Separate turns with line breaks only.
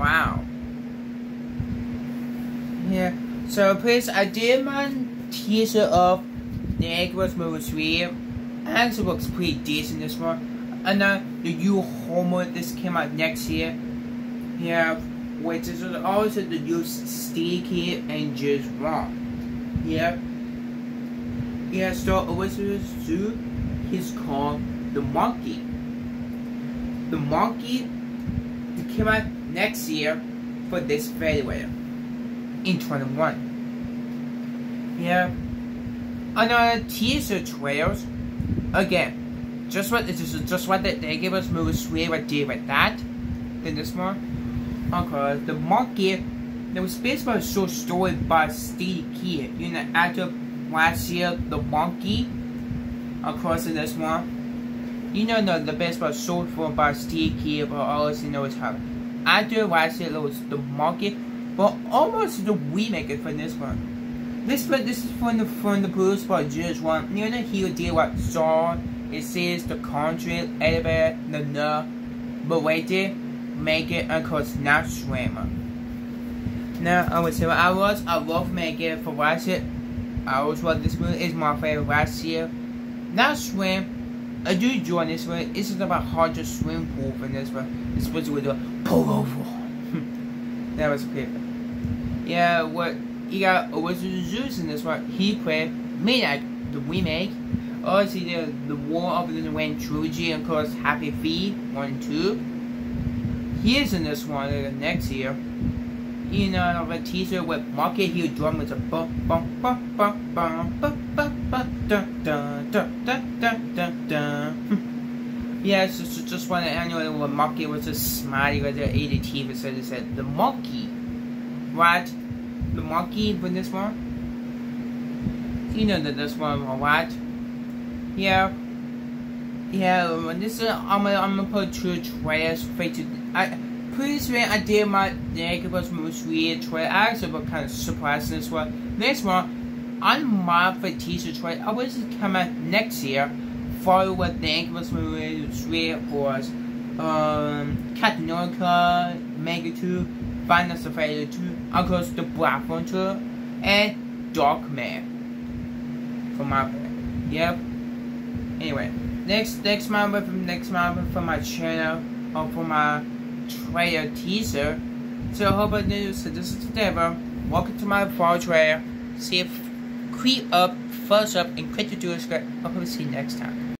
Wow. Yeah. So please, I did my teaser of Eggers movie 3. Actually looks pretty decent this one. And then the new homework this came out next year. Yeah, which is also the new Sticky and Just Wrong. Yeah. Yeah, so Elizabeth Zoo is called the monkey. The monkey came out next year for this February in 21. Yeah. Another teaser trailers. Again, just what this is just what they, they gave us movie swear what did with that. Then this one. Okay, the monkey there was based on a short story by Stephen King. You know, after last year, the monkey. across in this one. You know the, the best part short form by Stephen King, but all you know is how. Last year, there was the market, but almost the remake for this one. This but this is from the from the Bruce by Judge one. You know he deal what Saw. It says the country, elevator, the no, but wait there, make it of course not swimmer. Now I would say what I was I love make it for last year. I was what this movie is my favorite last year. Not swim. I do enjoy this one. This is about hard to swim pool for this one. It's supposed to be the pull over. that was great. Yeah, what you got Wizard Zeus in this one. He played Midnight, the remake. Also, the the War of the Wind trilogy, and of course Happy Feet one two. He is in this one uh, next year. You know, the teaser with Market Hill drum with a bum bum bum bum bum bum bum bum dun dun dun dun dun dun dun. Hmm. Yeah, it's just, just one annual when Market was a smiley with the ADT, but said it said the monkey, right? the monkey for this one. You know that this one, alright? Yeah. Yeah, this is, I'm I'm gonna put two trailers featured. I, previously I did my Negative Moves Read trailer. I actually was kind of surprised in this one. Next one, on my for teaser trailer, I was come out next year. Follow what Negative Moves Read was. Um, Captain America, Mega 2, Final Fantasy 2, of course the Black Hunter, and Dark Man. For my yep. Anyway, next next month from next month for my channel or for my trailer teaser. So I hope I knew so this is Deborah. Welcome to my fall trailer. See if creep up, first up, and do a script. I hope to see you next time.